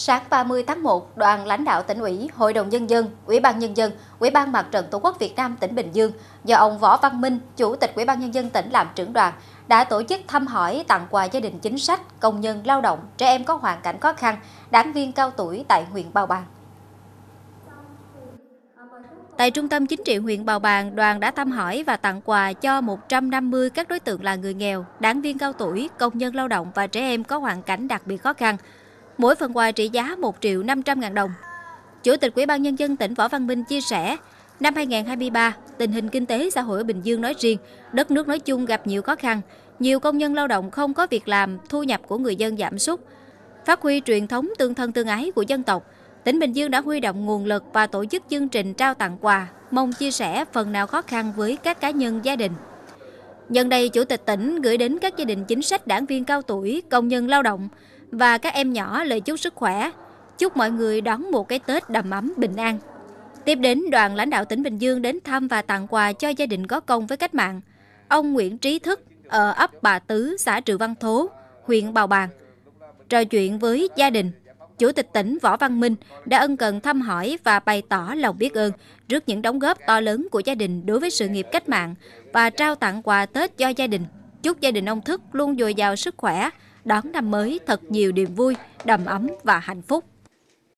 Sáng 30 tháng 1, đoàn lãnh đạo tỉnh ủy, Hội đồng Nhân dân, Ủy ban Nhân dân, Ủy ban Mặt trận Tổ quốc Việt Nam tỉnh Bình Dương do ông Võ Văn Minh, Chủ tịch Ủy ban Nhân dân tỉnh làm trưởng đoàn, đã tổ chức thăm hỏi tặng quà gia đình chính sách, công nhân lao động, trẻ em có hoàn cảnh khó khăn, đảng viên cao tuổi tại huyện Bào Bàng. Tại Trung tâm Chính trị huyện Bào Bàng, đoàn đã thăm hỏi và tặng quà cho 150 các đối tượng là người nghèo, đảng viên cao tuổi, công nhân lao động và trẻ em có hoàn cảnh đặc biệt khó khăn. Mỗi phần quà trị giá 1 triệu 500 ngàn đồng. Chủ tịch Ủy ban Nhân dân tỉnh Võ Văn Minh chia sẻ, năm 2023, tình hình kinh tế xã hội ở Bình Dương nói riêng, đất nước nói chung gặp nhiều khó khăn. Nhiều công nhân lao động không có việc làm, thu nhập của người dân giảm sút. Phát huy truyền thống tương thân tương ái của dân tộc, tỉnh Bình Dương đã huy động nguồn lực và tổ chức chương trình trao tặng quà, mong chia sẻ phần nào khó khăn với các cá nhân gia đình. Nhân đây, Chủ tịch tỉnh gửi đến các gia đình chính sách đảng viên cao tuổi, công nhân lao động và các em nhỏ lời chúc sức khỏe, chúc mọi người đón một cái Tết đầm ấm bình an. Tiếp đến, đoàn lãnh đạo tỉnh Bình Dương đến thăm và tặng quà cho gia đình có công với cách mạng. Ông Nguyễn Trí Thức ở ấp Bà Tứ, xã Trừ Văn Thố, huyện Bào Bàng. Trò chuyện với gia đình, Chủ tịch tỉnh Võ Văn Minh đã ân cần thăm hỏi và bày tỏ lòng biết ơn trước những đóng góp to lớn của gia đình đối với sự nghiệp cách mạng và trao tặng quà Tết cho gia đình. Chúc gia đình ông Thức luôn dồi dào sức khỏe, đón năm mới thật nhiều niềm vui, đầm ấm và hạnh phúc.